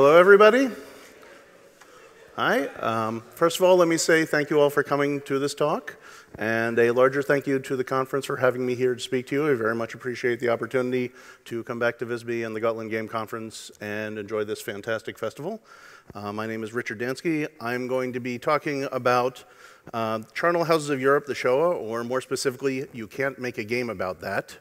Hello, everybody. Hi. Um, first of all, let me say thank you all for coming to this talk, and a larger thank you to the conference for having me here to speak to you. I very much appreciate the opportunity to come back to Visby and the Gotland Game Conference and enjoy this fantastic festival. Uh, my name is Richard Dansky. I'm going to be talking about uh, Charnel Houses of Europe, the Shoah, or more specifically, you can't make a game about that,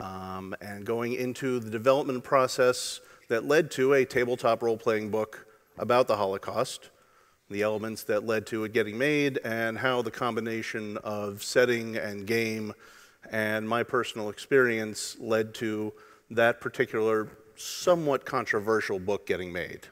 um, and going into the development process that led to a tabletop role-playing book about the Holocaust, the elements that led to it getting made, and how the combination of setting and game and my personal experience led to that particular somewhat controversial book getting made.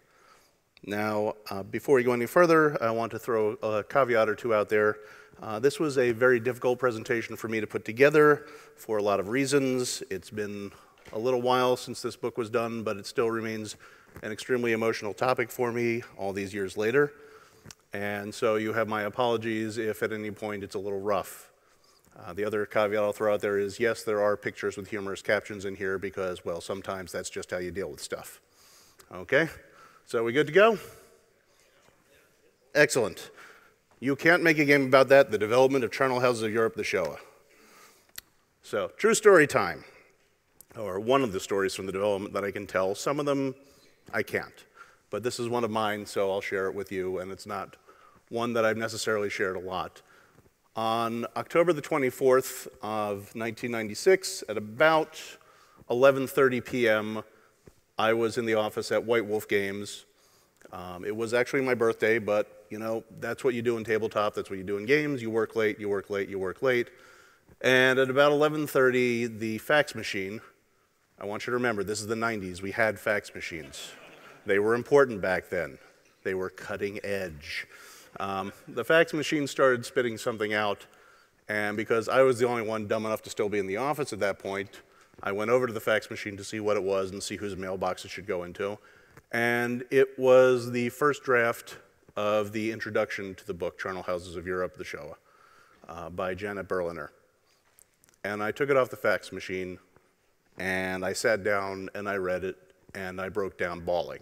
Now, uh, before we go any further, I want to throw a caveat or two out there. Uh, this was a very difficult presentation for me to put together for a lot of reasons. It's been a little while since this book was done, but it still remains an extremely emotional topic for me all these years later. And so you have my apologies if at any point it's a little rough. Uh, the other caveat I'll throw out there is yes, there are pictures with humorous captions in here because, well, sometimes that's just how you deal with stuff. Okay? So we good to go? Excellent. You can't make a game about that, the development of Charnel Houses of Europe, the Shoah. So, true story time or one of the stories from the development that I can tell. Some of them I can't, but this is one of mine, so I'll share it with you, and it's not one that I've necessarily shared a lot. On October the 24th of 1996, at about 11:30 p.m., I was in the office at White Wolf Games. Um, it was actually my birthday, but you know that's what you do in tabletop. That's what you do in games. You work late. You work late. You work late. And at about 11:30, the fax machine I want you to remember this is the 90s. We had fax machines. They were important back then, they were cutting edge. Um, the fax machine started spitting something out, and because I was the only one dumb enough to still be in the office at that point, I went over to the fax machine to see what it was and see whose mailbox it should go into. And it was the first draft of the introduction to the book, Charnel Houses of Europe, the Shoah, uh, by Janet Berliner. And I took it off the fax machine, and I sat down and I read it and I broke down bawling.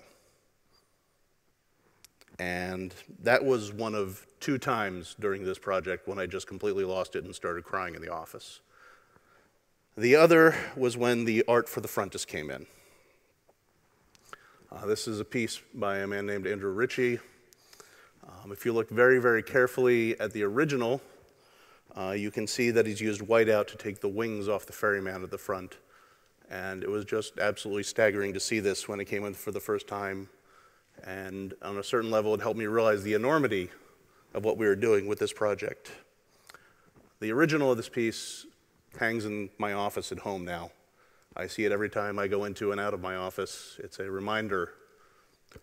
And that was one of two times during this project when I just completely lost it and started crying in the office. The other was when the art for the frontis came in. Uh, this is a piece by a man named Andrew Ritchie. Um, if you look very, very carefully at the original, uh, you can see that he's used whiteout to take the wings off the ferryman at the front. And it was just absolutely staggering to see this when it came in for the first time. And on a certain level, it helped me realize the enormity of what we were doing with this project. The original of this piece hangs in my office at home now. I see it every time I go into and out of my office. It's a reminder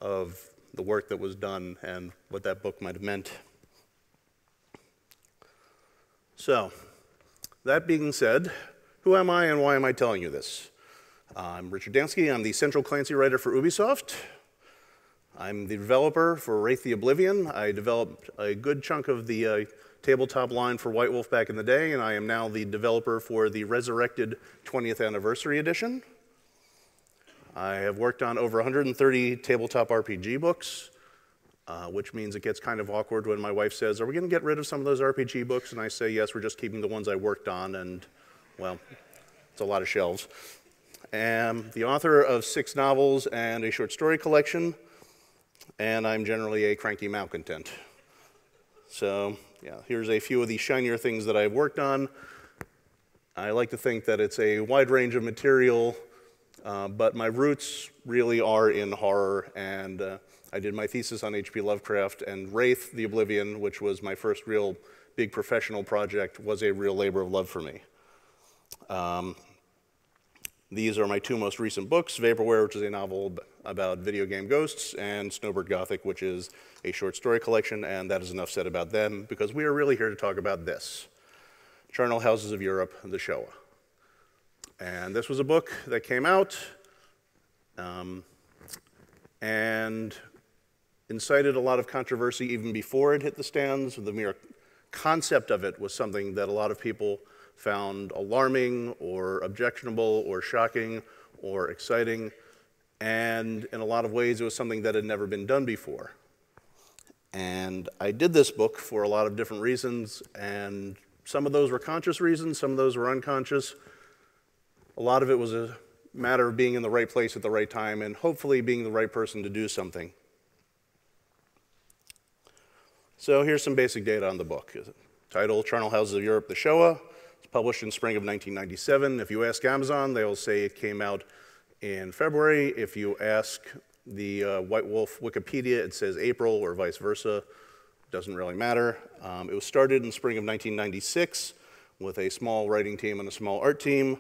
of the work that was done and what that book might have meant. So, that being said, who am I and why am I telling you this? I'm Richard Dansky. I'm the central Clancy writer for Ubisoft. I'm the developer for Wraith the Oblivion. I developed a good chunk of the uh, tabletop line for White Wolf back in the day, and I am now the developer for the resurrected 20th anniversary edition. I have worked on over 130 tabletop RPG books, uh, which means it gets kind of awkward when my wife says, Are we going to get rid of some of those RPG books? And I say, Yes, we're just keeping the ones I worked on, and well, it's a lot of shelves am the author of six novels and a short story collection, and I'm generally a cranky malcontent. So, yeah, here's a few of the shinier things that I've worked on. I like to think that it's a wide range of material, uh, but my roots really are in horror, and uh, I did my thesis on H.P. Lovecraft, and Wraith the Oblivion, which was my first real big professional project, was a real labor of love for me. Um, these are my two most recent books, Vaporware, which is a novel about video game ghosts, and Snowbird Gothic, which is a short story collection, and that is enough said about them, because we are really here to talk about this, Charnel Houses of Europe, and the Shoah. And this was a book that came out um, and incited a lot of controversy even before it hit the stands. The mere concept of it was something that a lot of people found alarming or objectionable or shocking or exciting. And in a lot of ways, it was something that had never been done before. And I did this book for a lot of different reasons, and some of those were conscious reasons, some of those were unconscious. A lot of it was a matter of being in the right place at the right time and hopefully being the right person to do something. So here's some basic data on the book. Title, Charnel Houses of Europe, the Shoah. Published in spring of 1997. If you ask Amazon, they'll say it came out in February. If you ask the uh, White Wolf Wikipedia, it says April or vice versa. Doesn't really matter. Um, it was started in spring of 1996 with a small writing team and a small art team.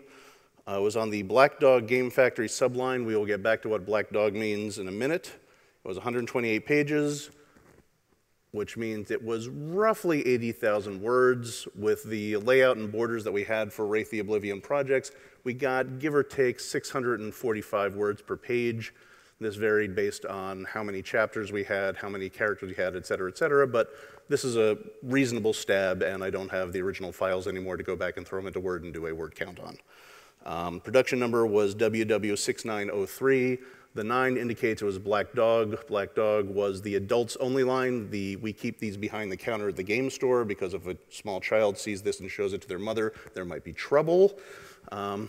Uh, it was on the Black Dog Game Factory subline. We will get back to what Black Dog means in a minute. It was 128 pages, which means it was roughly 80,000 words. With the layout and borders that we had for Wraith the Oblivion projects, we got, give or take, 645 words per page. This varied based on how many chapters we had, how many characters we had, et cetera, et cetera. But this is a reasonable stab, and I don't have the original files anymore to go back and throw them into Word and do a word count on. Um, production number was WW6903. The nine indicates it was a Black Dog. Black Dog was the adults only line. The, we keep these behind the counter at the game store because if a small child sees this and shows it to their mother, there might be trouble. Um,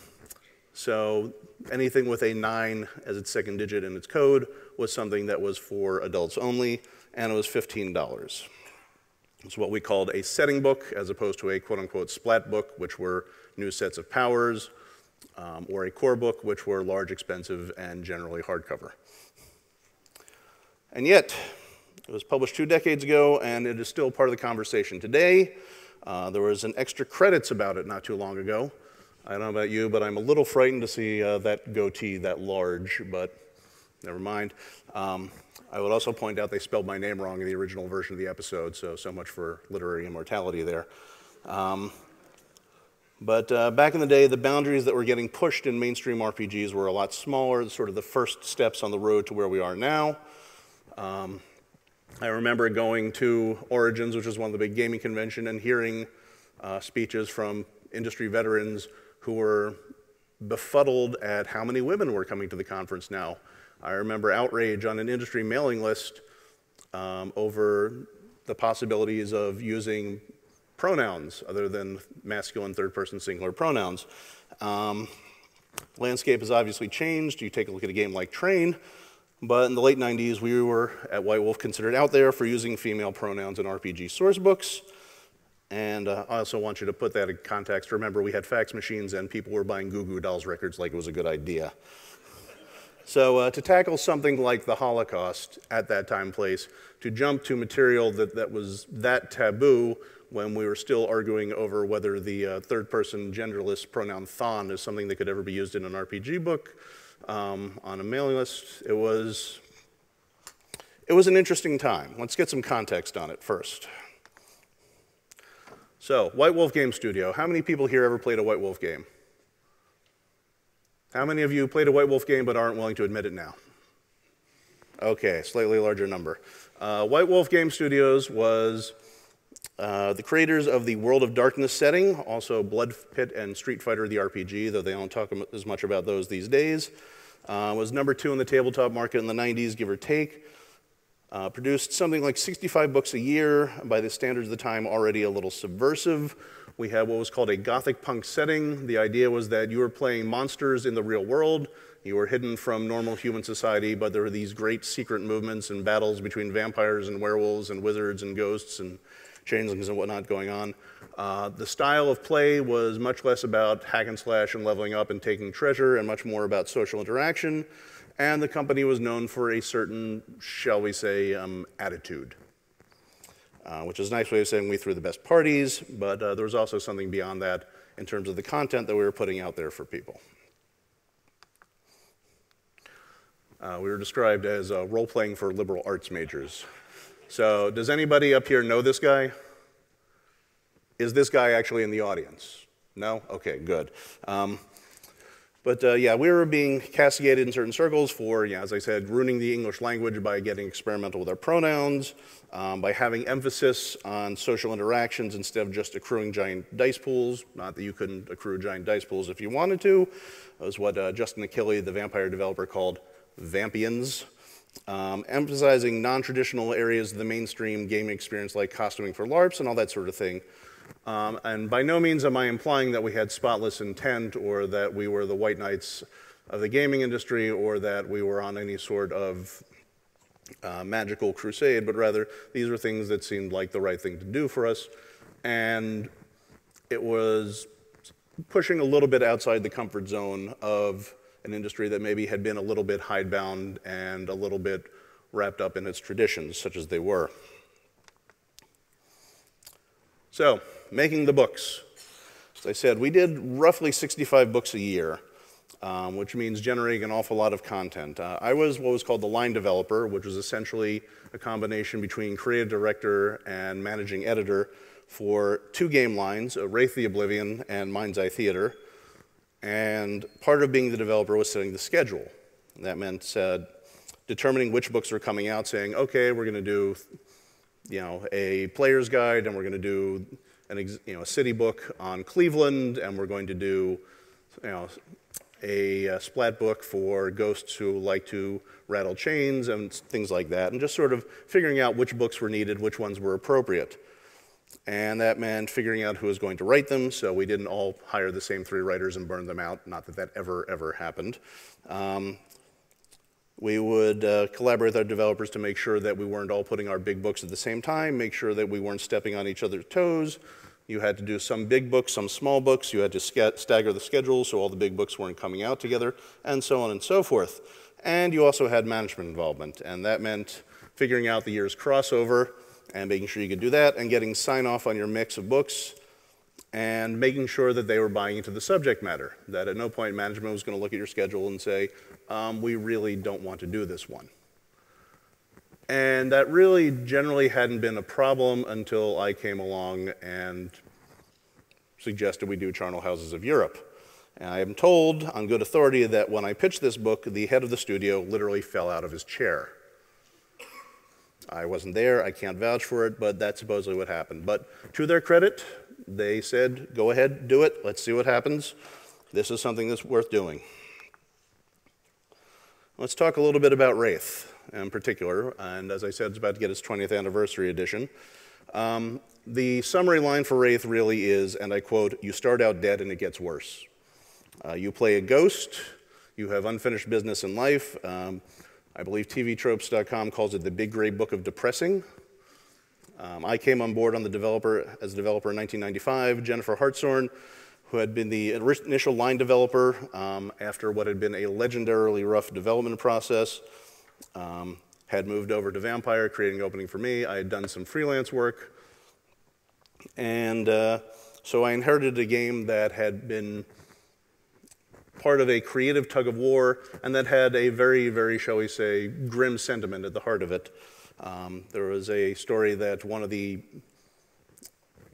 so anything with a 9 as its second digit in its code was something that was for adults only, and it was $15. It's what we called a setting book as opposed to a quote unquote splat book, which were new sets of powers, um, or a core book, which were large, expensive, and generally hardcover. And yet, it was published two decades ago, and it is still part of the conversation today. Uh, there was an extra credits about it not too long ago. I don't know about you, but I'm a little frightened to see uh, that goatee that large, but never mind. Um, I would also point out they spelled my name wrong in the original version of the episode, so so much for literary immortality there. Um, but uh, back in the day, the boundaries that were getting pushed in mainstream RPGs were a lot smaller, sort of the first steps on the road to where we are now. Um, I remember going to Origins, which was one of the big gaming convention, and hearing uh, speeches from industry veterans who were befuddled at how many women were coming to the conference now. I remember outrage on an industry mailing list um, over the possibilities of using pronouns other than masculine third person singular pronouns. Um, landscape has obviously changed. You take a look at a game like Train, but in the late 90s, we were at White Wolf considered out there for using female pronouns in RPG source books. And uh, I also want you to put that in context. Remember, we had fax machines and people were buying Goo Goo Dolls records like it was a good idea. So, uh, to tackle something like the Holocaust at that time place, to jump to material that, that was that taboo when we were still arguing over whether the uh, third person genderless pronoun thon is something that could ever be used in an RPG book um, on a mailing list, it was, it was an interesting time. Let's get some context on it first. So, White Wolf Game Studio. How many people here ever played a White Wolf game? How many of you played a White Wolf game but aren't willing to admit it now? Okay, slightly larger number. Uh, White Wolf Game Studios was uh, the creators of the World of Darkness setting, also Blood Pit and Street Fighter the RPG, though they don't talk as much about those these days. Uh, was number two in the tabletop market in the 90s, give or take. Uh, produced something like 65 books a year, by the standards of the time, already a little subversive. We had what was called a gothic punk setting. The idea was that you were playing monsters in the real world. You were hidden from normal human society, but there were these great secret movements and battles between vampires and werewolves and wizards and ghosts and changelings and whatnot going on. Uh, the style of play was much less about hack and slash and leveling up and taking treasure and much more about social interaction and the company was known for a certain, shall we say, um, attitude, uh, which is a nice way of saying we threw the best parties, but uh, there was also something beyond that in terms of the content that we were putting out there for people. Uh, we were described as uh, role playing for liberal arts majors. So, does anybody up here know this guy? Is this guy actually in the audience? No? Okay, good. Um, but uh, yeah, we were being castigated in certain circles for, yeah, as I said, ruining the English language by getting experimental with our pronouns, um, by having emphasis on social interactions instead of just accruing giant dice pools. Not that you couldn't accrue giant dice pools if you wanted to. It was what uh, Justin Achilli, the vampire developer, called Vampians, um, emphasizing non-traditional areas of the mainstream gaming experience like costuming for LARPs and all that sort of thing. Um, and by no means am I implying that we had spotless intent or that we were the white knights of the gaming industry or that we were on any sort of uh, magical crusade, but rather these were things that seemed like the right thing to do for us. And it was pushing a little bit outside the comfort zone of an industry that maybe had been a little bit hidebound and a little bit wrapped up in its traditions, such as they were. So, making the books. As I said, we did roughly 65 books a year, um, which means generating an awful lot of content. Uh, I was what was called the line developer, which was essentially a combination between creative director and managing editor for two game lines, uh, Wraith the Oblivion and Mind's Eye Theater. And part of being the developer was setting the schedule. That meant uh, determining which books were coming out, saying, okay, we're going to do you know, a player's guide, and we're going to do an you know, a city book on Cleveland, and we're going to do you know, a, a splat book for ghosts who like to rattle chains and things like that, and just sort of figuring out which books were needed, which ones were appropriate. And that meant figuring out who was going to write them, so we didn't all hire the same three writers and burn them out. Not that that ever, ever happened. Um, we would uh, collaborate with our developers to make sure that we weren't all putting our big books at the same time, make sure that we weren't stepping on each other's toes. You had to do some big books, some small books. You had to stagger the schedule so all the big books weren't coming out together, and so on and so forth. And you also had management involvement, and that meant figuring out the year's crossover and making sure you could do that, and getting sign off on your mix of books, and making sure that they were buying into the subject matter. That at no point management was going to look at your schedule and say, um, we really don't want to do this one. And that really generally hadn't been a problem until I came along and suggested we do Charnel Houses of Europe. And I am told on good authority that when I pitched this book, the head of the studio literally fell out of his chair. I wasn't there, I can't vouch for it, but that's supposedly what happened. But to their credit, they said, go ahead, do it, let's see what happens. This is something that's worth doing. Let's talk a little bit about Wraith in particular, and as I said, it's about to get its 20th anniversary edition. Um, the summary line for Wraith really is, and I quote, you start out dead and it gets worse. Uh, you play a ghost, you have unfinished business in life, um, I believe TVTropes.com calls it the Big Gray Book of Depressing. Um, I came on board on the developer as a developer in 1995. Jennifer Hartshorn, who had been the initial line developer um, after what had been a legendarily rough development process, um, had moved over to Vampire, creating an opening for me. I had done some freelance work. And uh, so I inherited a game that had been part of a creative tug of war, and that had a very, very, shall we say, grim sentiment at the heart of it. Um, there was a story that one of the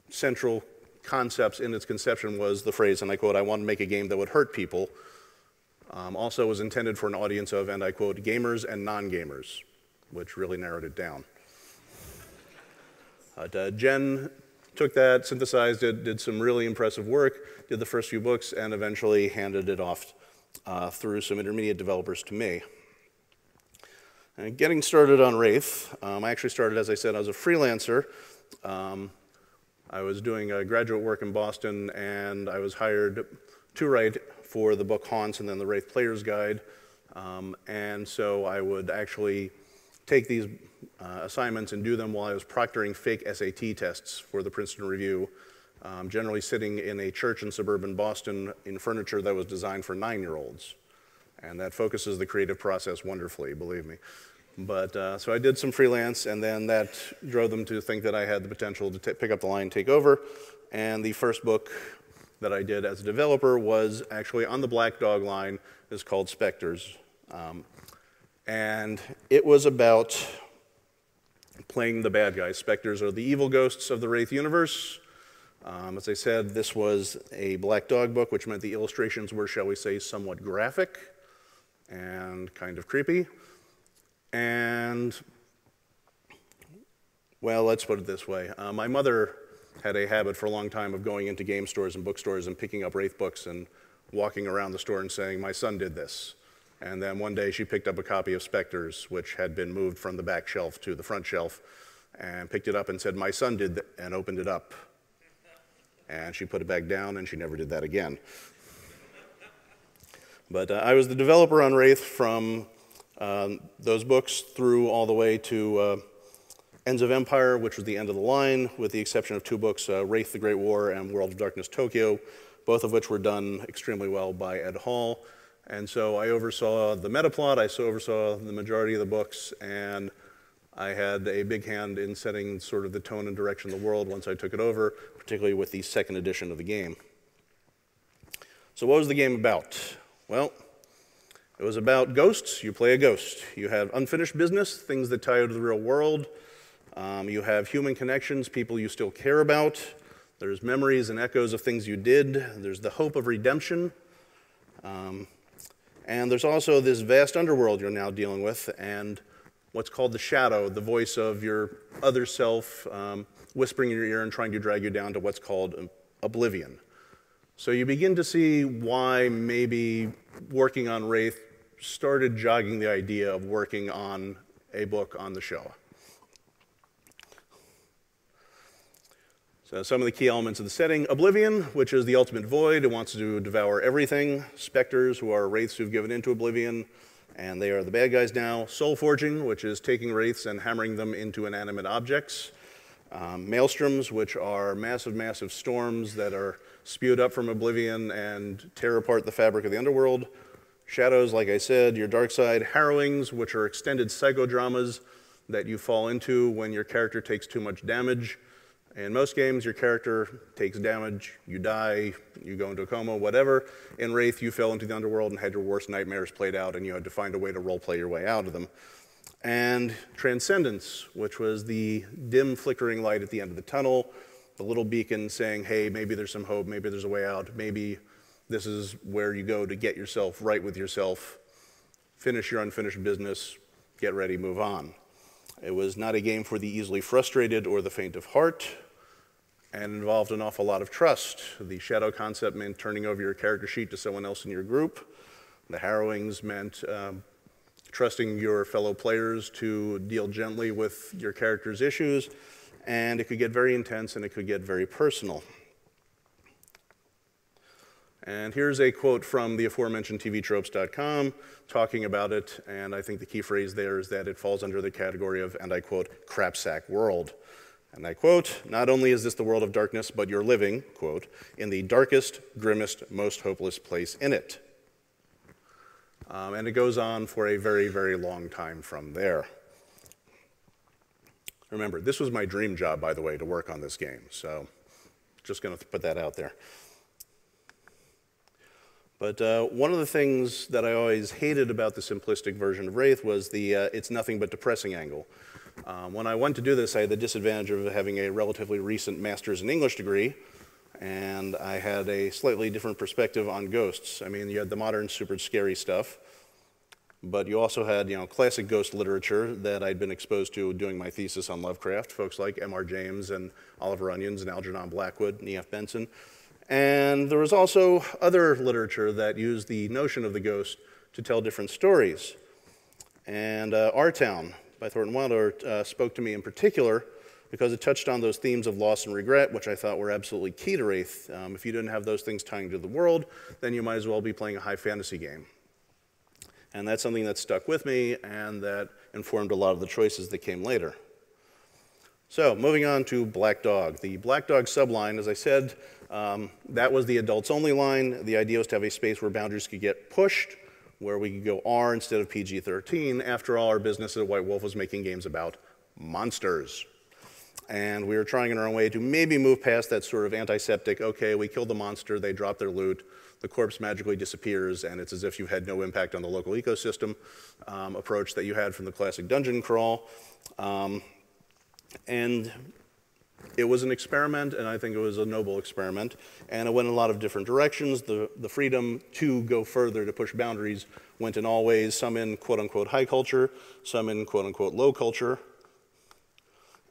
central concepts in its conception was the phrase, and I quote, I want to make a game that would hurt people. Um, also was intended for an audience of, and I quote, gamers and non-gamers, which really narrowed it down. Uh, Jen took that, synthesized it, did some really impressive work, did the first few books, and eventually handed it off uh, through some intermediate developers to me. And getting started on Wraith, um, I actually started, as I said, as a freelancer. Um, I was doing uh, graduate work in Boston, and I was hired to write for the book Haunts and then the Wraith Player's Guide. Um, and so I would actually take these uh, assignments and do them while I was proctoring fake SAT tests for the Princeton Review, um, generally sitting in a church in suburban Boston in furniture that was designed for nine-year-olds. And that focuses the creative process wonderfully, believe me. But uh, so I did some freelance, and then that drove them to think that I had the potential to pick up the line and take over. And the first book that I did as a developer was actually on the Black Dog line. It's called Spectres. Um, and it was about playing the bad guys. Spectres are the evil ghosts of the Wraith universe. Um, as I said, this was a Black Dog book, which meant the illustrations were, shall we say, somewhat graphic and kind of creepy. And, well, let's put it this way. Uh, my mother had a habit for a long time of going into game stores and bookstores and picking up Wraith books and walking around the store and saying, my son did this. And then one day she picked up a copy of Spectres, which had been moved from the back shelf to the front shelf, and picked it up and said, My son did and opened it up. And she put it back down, and she never did that again. But uh, I was the developer on Wraith from um, those books through all the way to uh, Ends of Empire, which was the end of the line, with the exception of two books, uh, Wraith the Great War and World of Darkness Tokyo, both of which were done extremely well by Ed Hall. And so I oversaw the meta plot, I oversaw the majority of the books, and I had a big hand in setting sort of the tone and direction of the world once I took it over, particularly with the second edition of the game. So, what was the game about? Well, it was about ghosts. You play a ghost. You have unfinished business, things that tie you to the real world. Um, you have human connections, people you still care about. There's memories and echoes of things you did. There's the hope of redemption. Um, and there's also this vast underworld you're now dealing with, and what's called the shadow, the voice of your other self um, whispering in your ear and trying to drag you down to what's called oblivion. So you begin to see why maybe working on Wraith started jogging the idea of working on a book on the Shoah. So some of the key elements of the setting, Oblivion, which is the ultimate void. It wants to devour everything. Specters, who are wraiths who've given into Oblivion, and they are the bad guys now. Soul Forging, which is taking wraiths and hammering them into inanimate objects. Um, maelstroms, which are massive, massive storms that are spewed up from Oblivion and tear apart the fabric of the underworld. Shadows, like I said, your dark side. Harrowings, which are extended psychodramas that you fall into when your character takes too much damage. In most games, your character takes damage, you die, you go into a coma, whatever. In Wraith, you fell into the underworld and had your worst nightmares played out, and you had to find a way to roleplay your way out of them. And Transcendence, which was the dim, flickering light at the end of the tunnel, the little beacon saying, hey, maybe there's some hope, maybe there's a way out, maybe this is where you go to get yourself right with yourself, finish your unfinished business, get ready, move on. It was not a game for the easily frustrated or the faint of heart, and involved an awful lot of trust. The shadow concept meant turning over your character sheet to someone else in your group. The harrowings meant um, trusting your fellow players to deal gently with your character's issues, and it could get very intense and it could get very personal. And here's a quote from the aforementioned TVTropes.com talking about it, and I think the key phrase there is that it falls under the category of, and I quote, crapsack world. And I quote, not only is this the world of darkness, but you're living, quote, in the darkest, grimmest, most hopeless place in it. Um, and it goes on for a very, very long time from there. Remember, this was my dream job, by the way, to work on this game, so just going to put that out there. But uh, one of the things that I always hated about the simplistic version of Wraith was the uh, it's nothing but depressing angle. Um, when I went to do this, I had the disadvantage of having a relatively recent master's in English degree, and I had a slightly different perspective on ghosts. I mean, you had the modern, super scary stuff, but you also had, you know, classic ghost literature that I'd been exposed to doing my thesis on Lovecraft, folks like M.R. James and Oliver Onions and Algernon Blackwood and E.F. Benson. And there was also other literature that used the notion of the ghost to tell different stories. And uh, Our Town by Thornton Wilder uh, spoke to me in particular because it touched on those themes of loss and regret, which I thought were absolutely key to Wraith. Um, if you didn't have those things tying to the world, then you might as well be playing a high fantasy game. And that's something that stuck with me and that informed a lot of the choices that came later. So, moving on to Black Dog. The Black Dog subline, as I said, um, that was the adults only line. The idea was to have a space where boundaries could get pushed, where we could go R instead of PG 13. After all, our business at White Wolf was making games about monsters. And we were trying in our own way to maybe move past that sort of antiseptic, okay, we killed the monster, they drop their loot, the corpse magically disappears, and it's as if you had no impact on the local ecosystem um, approach that you had from the classic dungeon crawl. Um, and it was an experiment, and I think it was a noble experiment. And it went in a lot of different directions. The, the freedom to go further, to push boundaries, went in all ways, some in quote unquote high culture, some in quote unquote low culture.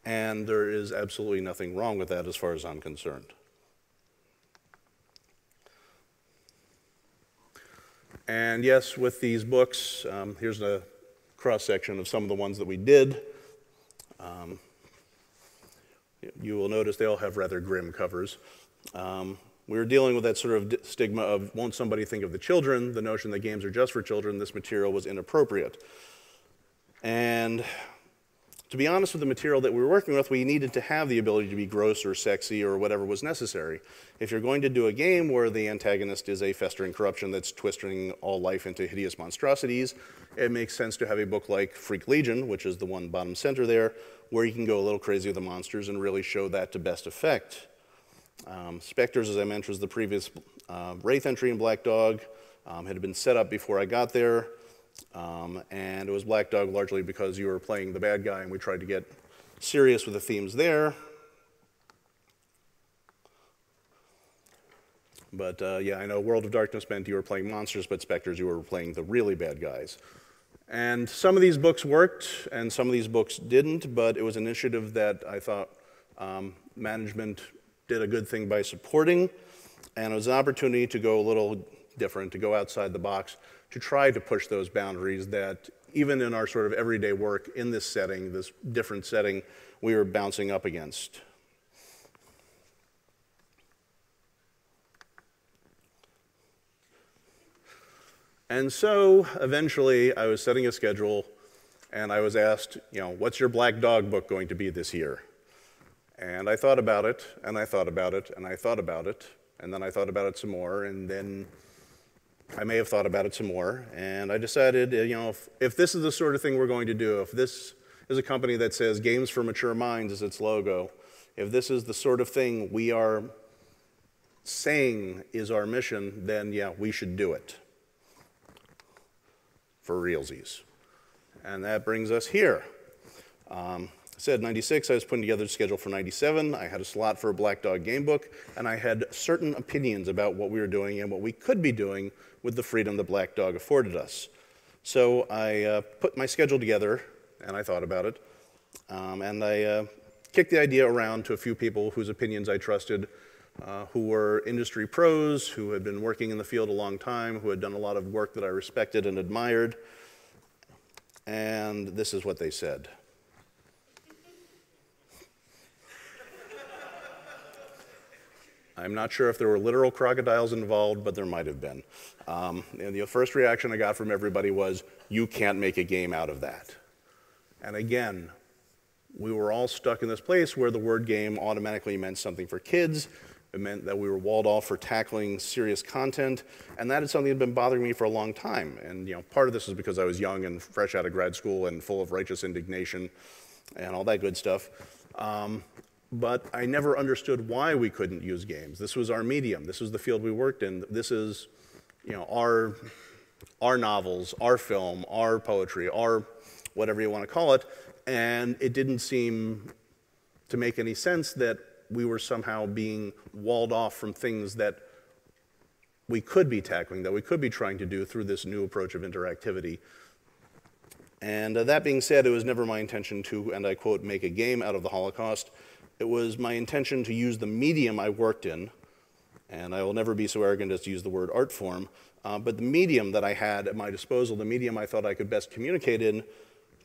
And there is absolutely nothing wrong with that as far as I'm concerned. And yes, with these books, um, here's a cross section of some of the ones that we did. Um, you will notice they all have rather grim covers. Um, we were dealing with that sort of stigma of won't somebody think of the children, the notion that games are just for children, this material was inappropriate. And to be honest with the material that we were working with, we needed to have the ability to be gross or sexy or whatever was necessary. If you're going to do a game where the antagonist is a festering corruption that's twisting all life into hideous monstrosities, it makes sense to have a book like Freak Legion, which is the one bottom center there, where you can go a little crazy with the monsters and really show that to best effect. Um, Spectres, as I mentioned, was the previous uh, Wraith entry in Black Dog. Um, had been set up before I got there. Um, and it was Black Dog largely because you were playing the bad guy, and we tried to get serious with the themes there. But uh, yeah, I know World of Darkness meant you were playing monsters, but Spectres, you were playing the really bad guys. And some of these books worked, and some of these books didn't, but it was an initiative that I thought um, management did a good thing by supporting, and it was an opportunity to go a little different, to go outside the box, to try to push those boundaries that even in our sort of everyday work in this setting, this different setting, we were bouncing up against. And so eventually I was setting a schedule and I was asked, you know, what's your Black Dog book going to be this year? And I thought about it, and I thought about it, and I thought about it, and then I thought about it some more, and then I may have thought about it some more, and I decided, you know, if, if this is the sort of thing we're going to do, if this is a company that says Games for Mature Minds is its logo, if this is the sort of thing we are saying is our mission, then yeah, we should do it for realsies. And that brings us here. Um, I said 96, I was putting together the schedule for 97. I had a slot for a Black Dog game book, and I had certain opinions about what we were doing and what we could be doing with the freedom the Black Dog afforded us. So I uh, put my schedule together, and I thought about it, um, and I uh, kicked the idea around to a few people whose opinions I trusted, uh, who were industry pros, who had been working in the field a long time, who had done a lot of work that I respected and admired. And this is what they said. I'm not sure if there were literal crocodiles involved, but there might have been. Um, and the first reaction I got from everybody was, you can't make a game out of that. And again, we were all stuck in this place where the word game automatically meant something for kids. It meant that we were walled off for tackling serious content, and that is something that had been bothering me for a long time. And you know, part of this was because I was young and fresh out of grad school and full of righteous indignation and all that good stuff. Um, but I never understood why we couldn't use games. This was our medium. This was the field we worked in. This is, you know, our, our novels, our film, our poetry, our whatever you want to call it. And it didn't seem to make any sense that we were somehow being walled off from things that we could be tackling, that we could be trying to do through this new approach of interactivity. And uh, that being said, it was never my intention to, and I quote, make a game out of the Holocaust. It was my intention to use the medium I worked in, and I will never be so arrogant as to use the word art form, uh, but the medium that I had at my disposal, the medium I thought I could best communicate in,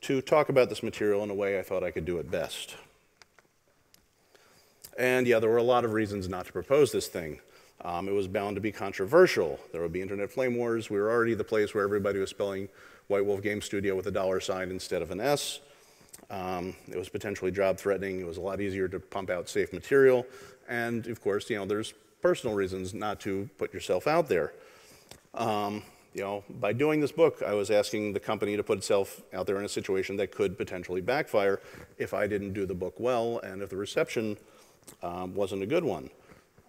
to talk about this material in a way I thought I could do it best. And yeah, there were a lot of reasons not to propose this thing. Um, it was bound to be controversial. There would be internet flame wars. We were already the place where everybody was spelling White Wolf Game Studio with a dollar sign instead of an S. Um, it was potentially job threatening. It was a lot easier to pump out safe material. And of course, you know, there's personal reasons not to put yourself out there. Um, you know, by doing this book, I was asking the company to put itself out there in a situation that could potentially backfire if I didn't do the book well and if the reception um, wasn't a good one.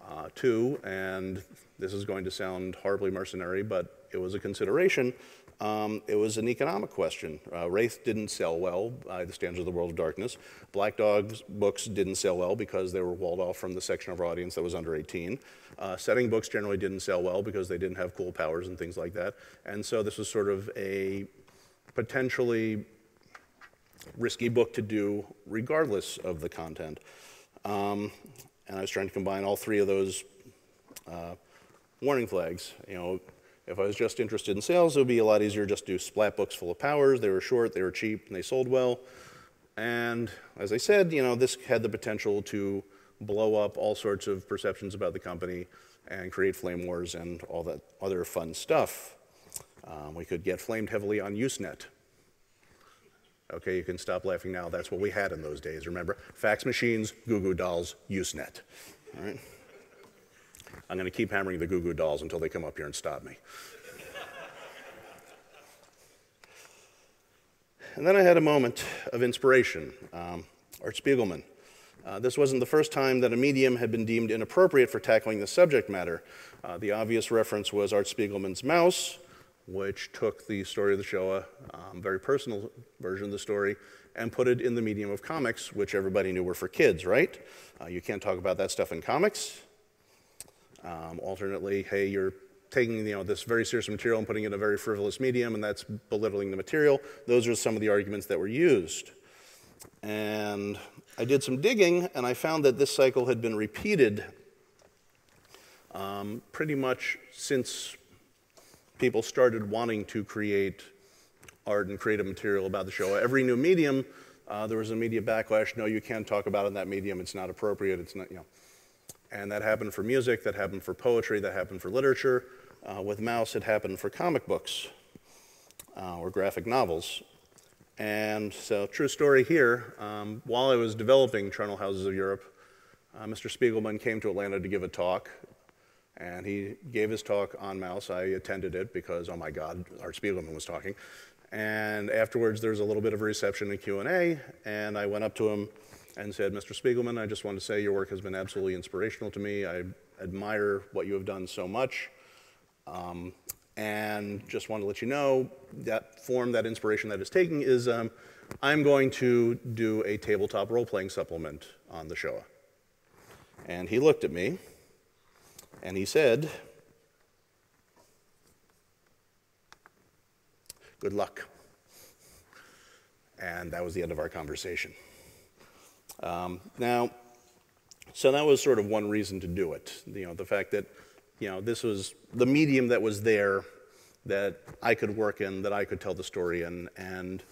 Uh, two, and this is going to sound horribly mercenary, but it was a consideration, um, it was an economic question. Uh, Wraith didn't sell well by the standards of the World of Darkness. Black Dog's books didn't sell well because they were walled off from the section of our audience that was under 18. Uh, setting books generally didn't sell well because they didn't have cool powers and things like that. And so this was sort of a potentially risky book to do regardless of the content. Um, and I was trying to combine all three of those uh, warning flags. You know, If I was just interested in sales, it would be a lot easier just to do splat books full of powers. They were short, they were cheap, and they sold well. And as I said, you know, this had the potential to blow up all sorts of perceptions about the company and create flame wars and all that other fun stuff. Um, we could get flamed heavily on Usenet. Okay, you can stop laughing now. That's what we had in those days, remember? Fax machines, Goo Goo Dolls, Usenet. All right? I'm going to keep hammering the Goo Goo Dolls until they come up here and stop me. and then I had a moment of inspiration. Um, Art Spiegelman. Uh, this wasn't the first time that a medium had been deemed inappropriate for tackling the subject matter. Uh, the obvious reference was Art Spiegelman's Maus, which took the story of the Shoah, um, very personal version of the story, and put it in the medium of comics, which everybody knew were for kids, right? Uh, you can't talk about that stuff in comics. Um, alternately, hey, you're taking you know, this very serious material and putting it in a very frivolous medium, and that's belittling the material. Those are some of the arguments that were used. And I did some digging, and I found that this cycle had been repeated um, pretty much since people started wanting to create art and creative material about the Shoah. Every new medium, uh, there was a media backlash. No, you can't talk about it in that medium. It's not appropriate. It's not, you know. And that happened for music, that happened for poetry, that happened for literature. Uh, with Maus, it happened for comic books uh, or graphic novels. And so, true story here, um, while I was developing Charnel Houses of Europe, uh, Mr. Spiegelman came to Atlanta to give a talk. And he gave his talk on Maus. I attended it because, oh my God, Art Spiegelman was talking. And afterwards, there was a little bit of a reception and Q&A, and I went up to him and said, Mr. Spiegelman, I just want to say your work has been absolutely inspirational to me. I admire what you have done so much. Um, and just want to let you know that form, that inspiration that is taking is um, I'm going to do a tabletop role playing supplement on the Shoah. And he looked at me and he said, Good luck. And that was the end of our conversation. Um, now, so that was sort of one reason to do it. You know, the fact that, you know, this was the medium that was there that I could work in, that I could tell the story in, and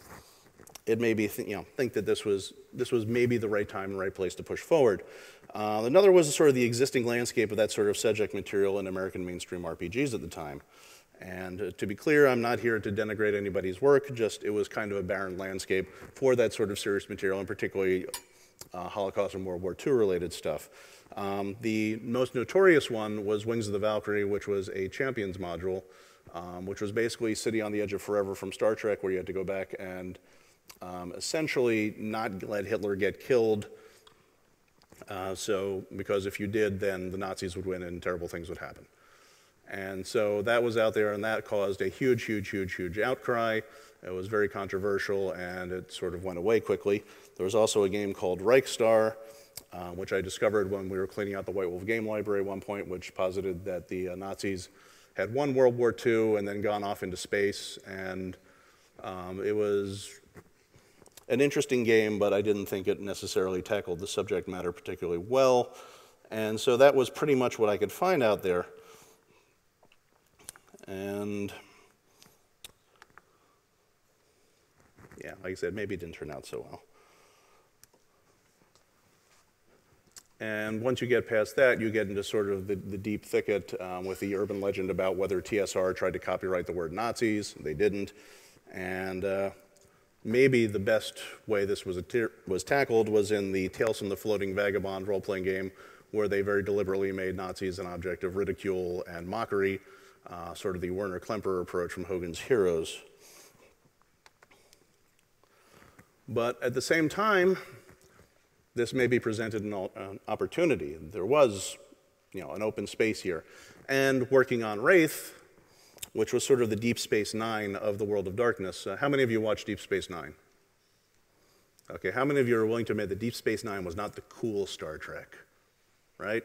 it me think, you know, think that this was, this was maybe the right time and right place to push forward. Uh, another was sort of the existing landscape of that sort of subject material in American mainstream RPGs at the time. And uh, to be clear, I'm not here to denigrate anybody's work, just it was kind of a barren landscape for that sort of serious material, and particularly uh, Holocaust and World War II related stuff. Um, the most notorious one was Wings of the Valkyrie, which was a Champions module, um, which was basically City on the Edge of Forever from Star Trek, where you had to go back and um, essentially not let Hitler get killed. Uh, so, because if you did, then the Nazis would win and terrible things would happen. And so that was out there, and that caused a huge, huge, huge, huge outcry. It was very controversial, and it sort of went away quickly. There was also a game called Reichstar, uh, which I discovered when we were cleaning out the White Wolf game library at one point, which posited that the uh, Nazis had won World War II and then gone off into space. And um, it was an interesting game, but I didn't think it necessarily tackled the subject matter particularly well. And so that was pretty much what I could find out there. And yeah, like I said, maybe it didn't turn out so well. And once you get past that, you get into sort of the, the deep thicket um, with the urban legend about whether TSR tried to copyright the word Nazis. They didn't. And uh, maybe the best way this was, was tackled was in the Tales from the Floating Vagabond role playing game, where they very deliberately made Nazis an object of ridicule and mockery uh, sort of the Werner Klemperer approach from Hogan's Heroes. But at the same time, this may be presented an, an opportunity. There was, you know, an open space here. And working on Wraith, which was sort of the Deep Space Nine of the world of darkness. Uh, how many of you watched Deep Space Nine? Okay, how many of you are willing to admit that Deep Space Nine was not the cool Star Trek, right?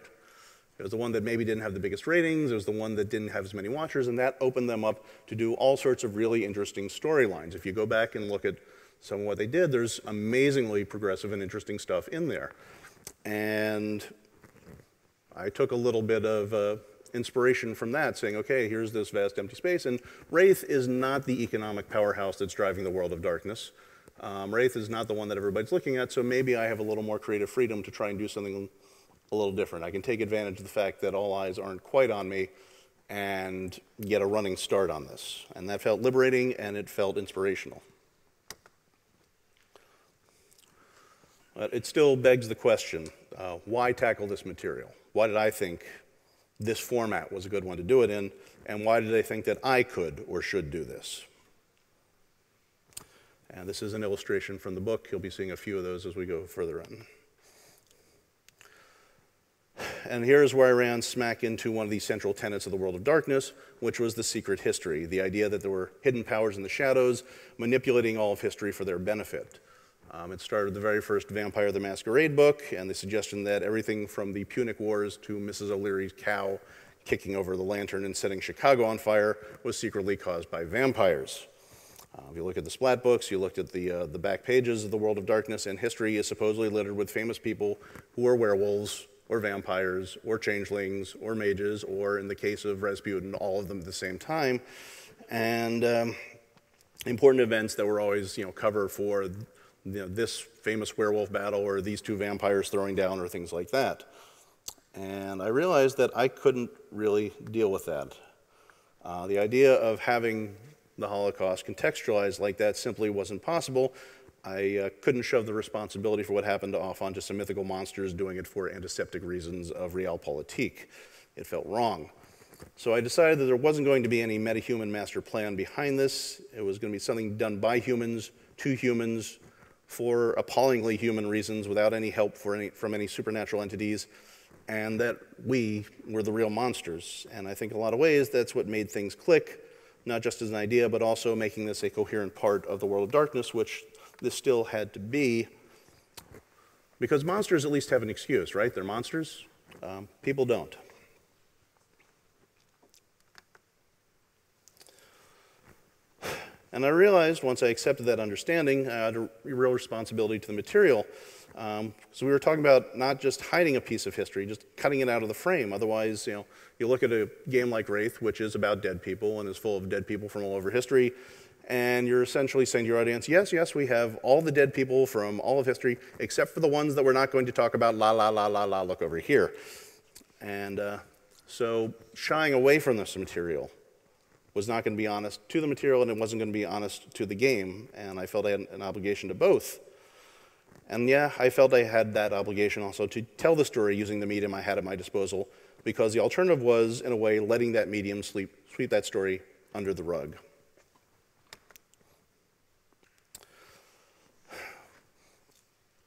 It was the one that maybe didn't have the biggest ratings. It was the one that didn't have as many watchers, and that opened them up to do all sorts of really interesting storylines. If you go back and look at some of what they did, there's amazingly progressive and interesting stuff in there. And I took a little bit of uh, inspiration from that, saying, okay, here's this vast empty space. And Wraith is not the economic powerhouse that's driving the world of darkness. Um, Wraith is not the one that everybody's looking at, so maybe I have a little more creative freedom to try and do something a little different. I can take advantage of the fact that all eyes aren't quite on me and get a running start on this. And that felt liberating and it felt inspirational. But it still begs the question uh, why tackle this material? Why did I think this format was a good one to do it in? And why did they think that I could or should do this? And this is an illustration from the book. You'll be seeing a few of those as we go further on. And here's where I ran smack into one of the central tenets of the world of darkness, which was the secret history the idea that there were hidden powers in the shadows manipulating all of history for their benefit. Um, it started the very first Vampire the Masquerade book and the suggestion that everything from the Punic Wars to Mrs. O'Leary's cow kicking over the lantern and setting Chicago on fire was secretly caused by vampires. Uh, if you look at the Splat books, you looked at the, uh, the back pages of the World of Darkness, and history is supposedly littered with famous people who are werewolves or vampires or changelings or mages, or in the case of Rasputin, all of them at the same time. And um, important events that were always you know, cover for you know, this famous werewolf battle or these two vampires throwing down or things like that. And I realized that I couldn't really deal with that. Uh, the idea of having the Holocaust contextualized like that simply wasn't possible I uh, couldn't shove the responsibility for what happened off onto some mythical monsters doing it for antiseptic reasons of realpolitik. It felt wrong. So I decided that there wasn't going to be any metahuman master plan behind this. It was going to be something done by humans, to humans, for appallingly human reasons, without any help any, from any supernatural entities, and that we were the real monsters. And I think in a lot of ways that's what made things click, not just as an idea, but also making this a coherent part of the world of darkness, which this still had to be. Because monsters at least have an excuse, right? They're monsters. Um, people don't. And I realized once I accepted that understanding, I had a real responsibility to the material. Um, so we were talking about not just hiding a piece of history, just cutting it out of the frame. Otherwise, you know, you look at a game like Wraith, which is about dead people and is full of dead people from all over history, and you're essentially saying to your audience, yes, yes, we have all the dead people from all of history, except for the ones that we're not going to talk about, la, la, la, la, la, look over here. And uh, so shying away from this material was not going to be honest to the material, and it wasn't going to be honest to the game, and I felt I had an obligation to both. And yeah, I felt I had that obligation also to tell the story using the medium I had at my disposal, because the alternative was, in a way, letting that medium sleep, sweep that story under the rug.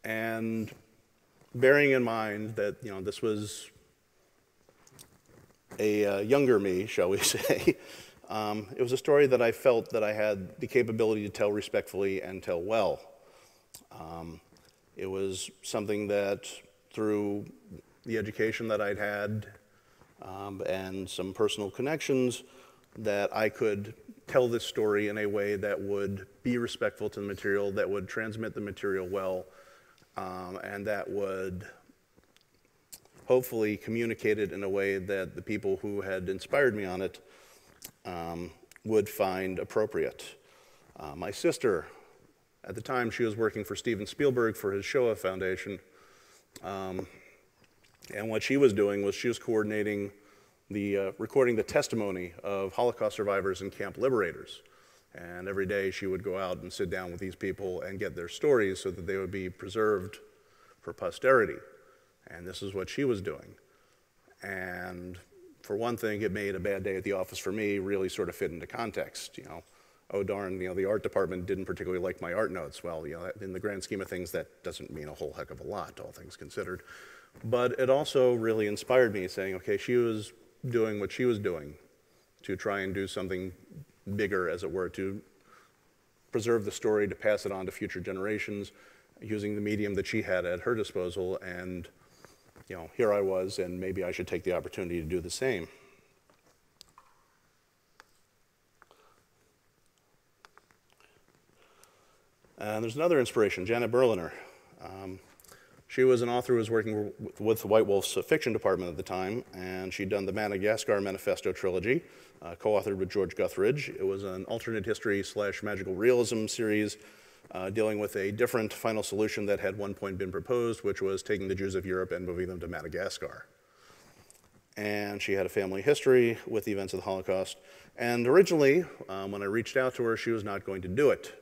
And bearing in mind that you know this was a uh, younger me, shall we say, um, it was a story that I felt that I had the capability to tell respectfully and tell well. Um, it was something that through the education that I'd had um, and some personal connections that I could tell this story in a way that would be respectful to the material, that would transmit the material well, um, and that would hopefully communicate it in a way that the people who had inspired me on it um, would find appropriate. Uh, my sister, at the time, she was working for Steven Spielberg for his Shoah Foundation. Um, and what she was doing was she was coordinating the uh, recording the testimony of Holocaust survivors and camp liberators. And every day she would go out and sit down with these people and get their stories so that they would be preserved for posterity. And this is what she was doing. And for one thing, it made a bad day at the office for me really sort of fit into context. You know, oh darn, you know, the art department didn't particularly like my art notes. Well, you know, in the grand scheme of things, that doesn't mean a whole heck of a lot, all things considered. But it also really inspired me, saying, okay, she was doing what she was doing to try and do something bigger, as it were, to preserve the story, to pass it on to future generations using the medium that she had at her disposal. And, you know, here I was, and maybe I should take the opportunity to do the same. And there's another inspiration, Janet Berliner. Um, She was an author who was working with the White Wolf's fiction department at the time, and she'd done the Madagascar Manifesto trilogy, uh, co-authored with George Guthridge. It was an alternate history slash magical realism series uh, dealing with a different final solution that had one point been proposed, which was taking the Jews of Europe and moving them to Madagascar. And she had a family history with the events of the Holocaust. And originally, um, when I reached out to her, she was not going to do it.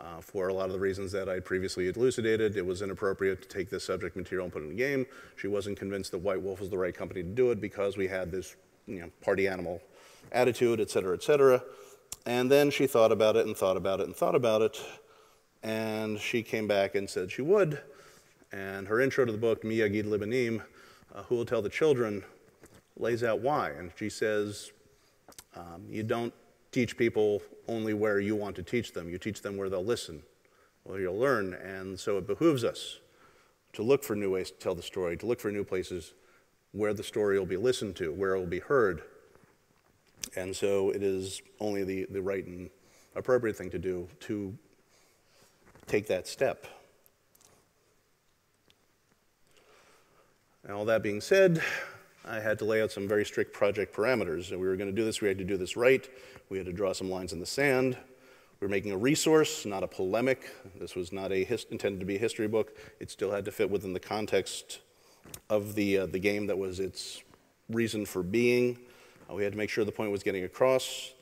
Uh, for a lot of the reasons that I previously elucidated, it was inappropriate to take this subject material and put it in a game. She wasn't convinced that White Wolf was the right company to do it because we had this you know, party animal attitude, et cetera, et cetera. And then she thought about it and thought about it and thought about it. And she came back and said she would. And her intro to the book, Mi Yagid Libanim, uh, Who Will Tell the Children, lays out why. And she says, um, You don't teach people only where you want to teach them, you teach them where they'll listen, where you'll learn. And so it behooves us to look for new ways to tell the story, to look for new places where the story will be listened to, where it will be heard. And so it is only the, the right and appropriate thing to do to take that step. And all that being said, I had to lay out some very strict project parameters. And we were going to do this, we had to do this right. We had to draw some lines in the sand. We were making a resource, not a polemic. This was not a intended to be a history book. It still had to fit within the context of the, uh, the game that was its reason for being. Uh, we had to make sure the point was getting across.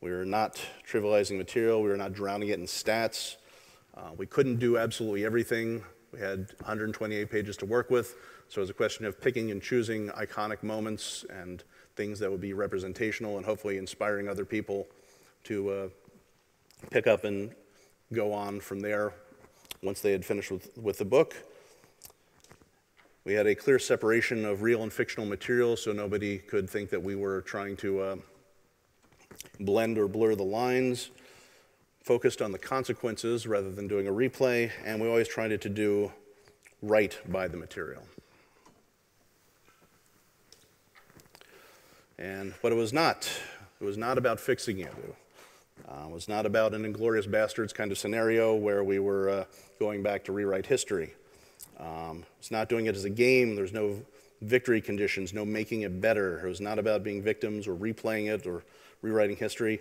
We were not trivializing material. We were not drowning it in stats. Uh, we couldn't do absolutely everything. We had 128 pages to work with, so it was a question of picking and choosing iconic moments and things that would be representational and hopefully inspiring other people to uh, pick up and go on from there once they had finished with, with the book. We had a clear separation of real and fictional material so nobody could think that we were trying to uh, blend or blur the lines. Focused on the consequences rather than doing a replay, and we always tried to do right by the material. And but it was not. It was not about fixing it. Uh, it was not about an Inglourious Basterds kind of scenario where we were uh, going back to rewrite history. Um, it's not doing it as a game. There's no victory conditions, no making it better. It was not about being victims or replaying it or rewriting history.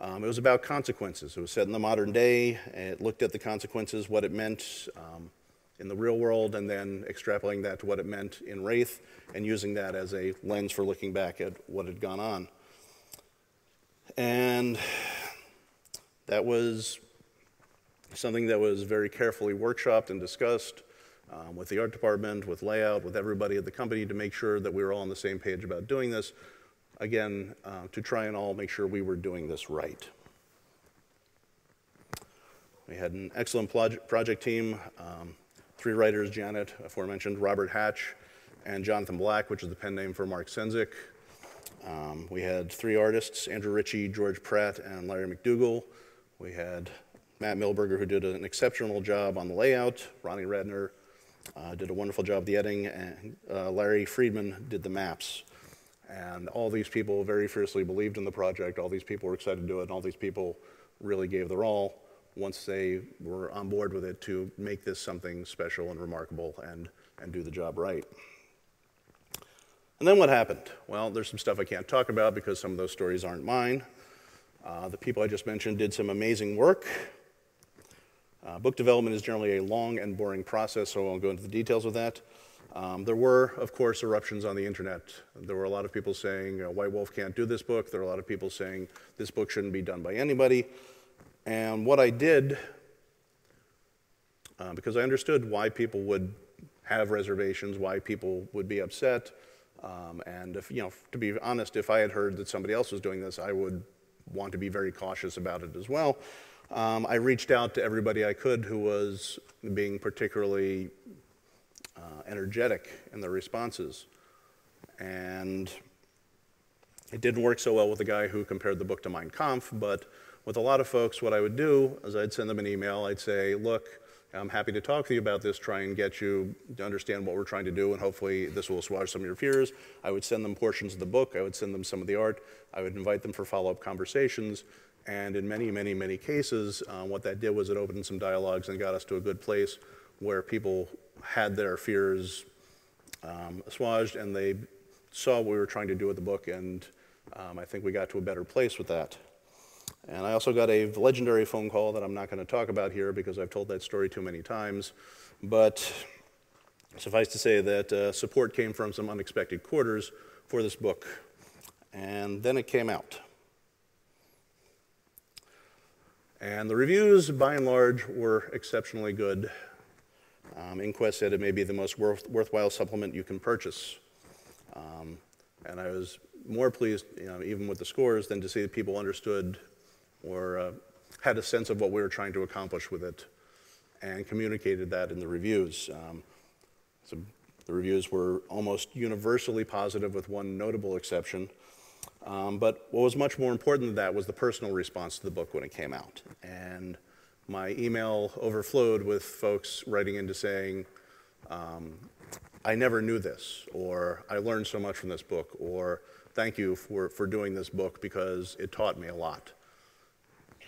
Um, it was about consequences. It was set in the modern day. It looked at the consequences, what it meant um, in the real world, and then extrapolating that to what it meant in Wraith, and using that as a lens for looking back at what had gone on. And that was something that was very carefully workshopped and discussed um, with the art department, with layout, with everybody at the company to make sure that we were all on the same page about doing this. Again, uh, to try and all make sure we were doing this right. We had an excellent project team, um, three writers, Janet, aforementioned, Robert Hatch, and Jonathan Black, which is the pen name for Mark Cenczyk. Um, we had three artists, Andrew Ritchie, George Pratt, and Larry MacDougall. We had Matt Milberger, who did an exceptional job on the layout. Ronni Radner uh, did a wonderful job of the editing, and uh, Larry Friedman did the maps. And all these people very fiercely believed in the project. All these people were excited to do it, and all these people really gave their all once they were on board with it to make this something special and remarkable and, and do the job right. And then what happened? Well, there's some stuff I can't talk about because some of those stories aren't mine. Uh, the people I just mentioned did some amazing work. Uh, book development is generally a long and boring process, so I won't go into the details of that. Um, there were, of course, eruptions on the internet. There were a lot of people saying uh, White Wolf can't do this book. There were a lot of people saying this book shouldn't be done by anybody. And what I did, uh, because I understood why people would have reservations, why people would be upset, um, and if, you know, to be honest, if I had heard that somebody else was doing this, I would want to be very cautious about it as well. Um, I reached out to everybody I could who was being particularly energetic in their responses. And it didn't work so well with the guy who compared the book to Mein Kampf, but with a lot of folks, what I would do is I'd send them an email. I'd say, look, I'm happy to talk to you about this, try and get you to understand what we're trying to do, and hopefully this will assuage some of your fears. I would send them portions of the book. I would send them some of the art. I would invite them for follow-up conversations. And in many, many, many cases, uh, what that did was it opened some dialogues and got us to a good place where people had their fears um, assuaged and they saw what we were trying to do with the book, and um, I think we got to a better place with that. And I also got a legendary phone call that I'm not going to talk about here because I've told that story too many times. But suffice to say that uh, support came from some unexpected quarters for this book. And then it came out. And the reviews, by and large, were exceptionally good. Um, Inquest said it may be the most worth, worthwhile supplement you can purchase. Um, and I was more pleased, you know, even with the scores, than to see that people understood or uh, had a sense of what we were trying to accomplish with it and communicated that in the reviews. Um, so the reviews were almost universally positive with one notable exception. Um, but what was much more important than that was the personal response to the book when it came out. And my email overflowed with folks writing into saying, um, I never knew this, or I learned so much from this book, or thank you for, for doing this book because it taught me a lot.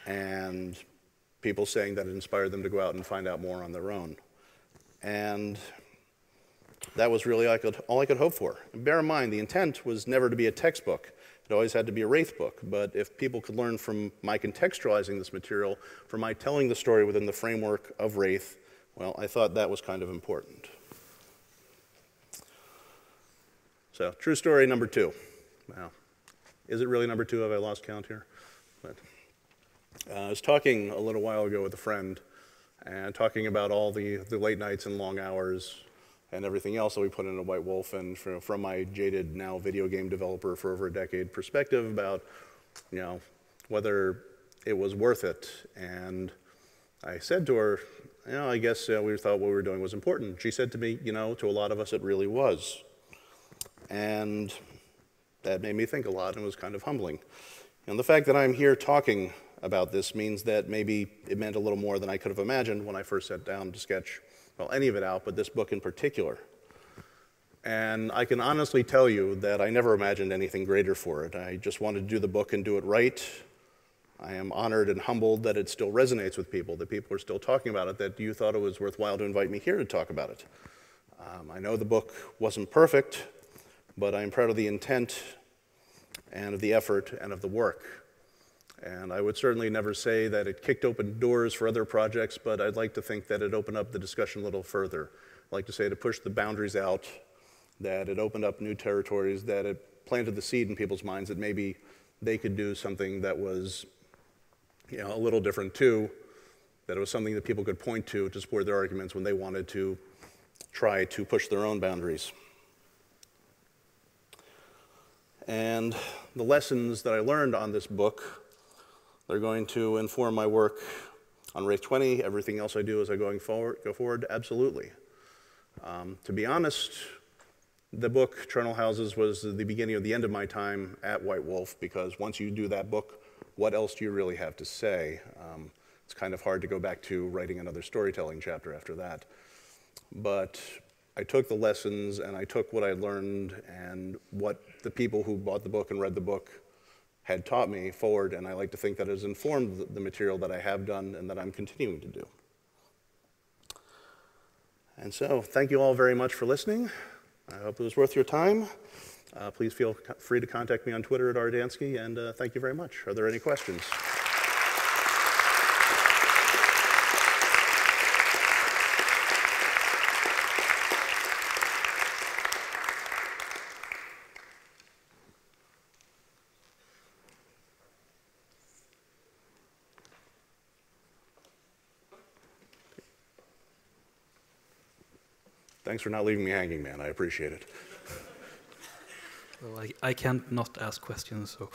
And people saying that it inspired them to go out and find out more on their own. And that was really all I could, all I could hope for. And bear in mind, the intent was never to be a textbook. It always had to be a Wraith book. But if people could learn from my contextualizing this material, from my telling the story within the framework of Wraith, well, I thought that was kind of important. So, true story number two. Wow. Is it really number two? Have I lost count here? But, uh, I was talking a little while ago with a friend and talking about all the, the late nights and long hours and everything else that we put into White Wolf, and from, from my jaded now video game developer for over a decade perspective about, you know, whether it was worth it. And I said to her, you know, I guess uh, we thought what we were doing was important. She said to me, you know, to a lot of us it really was. And that made me think a lot and was kind of humbling. And the fact that I'm here talking about this means that maybe it meant a little more than I could have imagined when I first sat down to sketch well, any of it out, but this book in particular. And I can honestly tell you that I never imagined anything greater for it. I just wanted to do the book and do it right. I am honored and humbled that it still resonates with people, that people are still talking about it, that you thought it was worthwhile to invite me here to talk about it. Um, I know the book wasn't perfect, but I'm proud of the intent and of the effort and of the work. And I would certainly never say that it kicked open doors for other projects, but I'd like to think that it opened up the discussion a little further. I'd like to say to push the boundaries out, that it opened up new territories, that it planted the seed in people's minds that maybe they could do something that was you know, a little different too, that it was something that people could point to to support their arguments when they wanted to try to push their own boundaries. And the lessons that I learned on this book they're going to inform my work on Wraith 20, everything else I do as I going forward, go forward, absolutely. Um, to be honest, the book, Charnel Houses, was the beginning of the end of my time at White Wolf because once you do that book, what else do you really have to say? Um, it's kind of hard to go back to writing another storytelling chapter after that. But I took the lessons and I took what I learned and what the people who bought the book and read the book had taught me forward, and I like to think that has informed the material that I have done and that I'm continuing to do. And so, thank you all very much for listening. I hope it was worth your time. Uh, please feel free to contact me on Twitter at rdansky, and uh, thank you very much. Are there any questions? Thanks for not leaving me hanging, man. I appreciate it. Well, I, I can't not ask questions, so.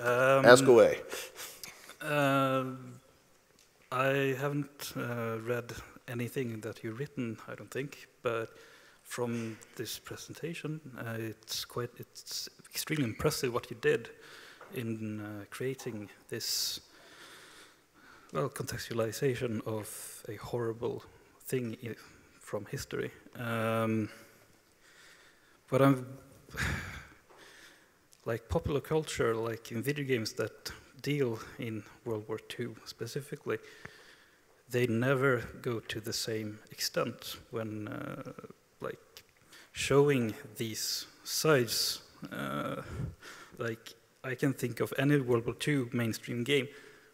Um, ask away. Uh, I haven't uh, read anything that you've written, I don't think, but from this presentation, uh, it's quite, it's extremely impressive what you did in uh, creating this, well, contextualization of a horrible thing from history. Um, but I'm like popular culture, like in video games that deal in World War II specifically, they never go to the same extent when uh, like showing these sides. Uh, like I can think of any World War II mainstream game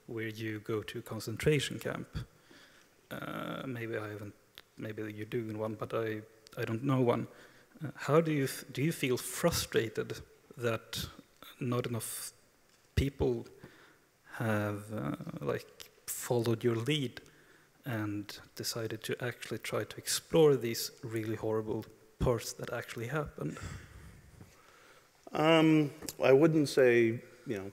where you go to a concentration camp. Uh, maybe I haven't. Maybe you do in one, but I I don't know one. Uh, how do you do you feel frustrated that not enough people have uh, like followed your lead and decided to actually try to explore these really horrible parts that actually happened? Um, I wouldn't say, you know,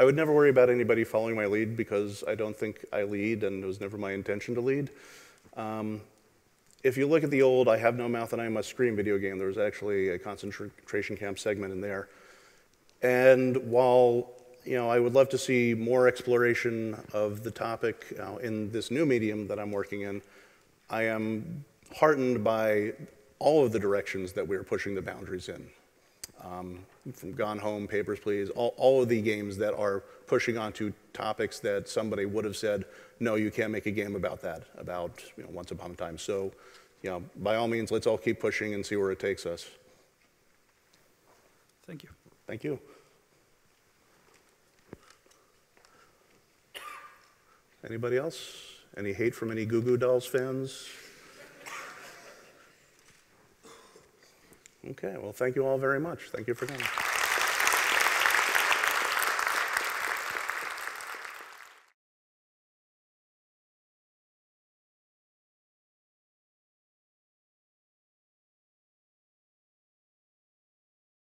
I would never worry about anybody following my lead because I don't think I lead and it was never my intention to lead. Um, if you look at the old I Have No Mouth and I Must Scream video game, there was actually a concentration camp segment in there. And while, you know, I would love to see more exploration of the topic know, in this new medium that I'm working in, I am heartened by all of the directions that we're pushing the boundaries in um, from Gone Home, Papers, Please, all, all of the games that are pushing onto topics that somebody would have said, no, you can't make a game about that, about you know, Once Upon a Time. So, you know, by all means, let's all keep pushing and see where it takes us. Thank you. Thank you. Anybody else? Any hate from any Goo Goo Dolls fans? Okay, well, thank you all very much. Thank you for coming.